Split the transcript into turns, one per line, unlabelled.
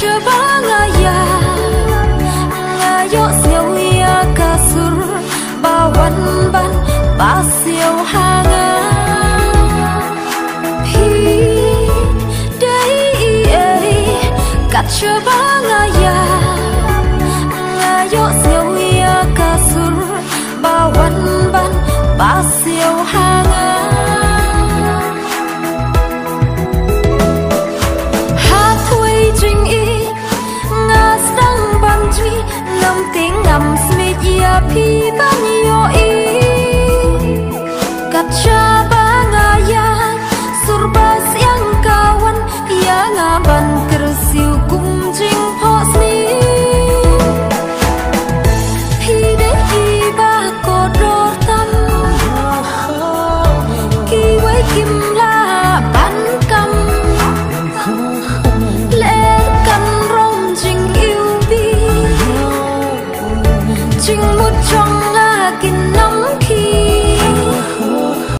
chưa ba ngaya ngayo siêu ya kasur ba wan ban ba siêu hanga hi dai ai kat chưa ba siêu ya kasur ba ban ba siêu dầm smith ya pi ban yo i kap cha ba nga ya surba siang kawan ya nga ban kersiu kum jing ho sni hi de hi ba ko dor tam ki wai kim chinh mút trong là kinh nóng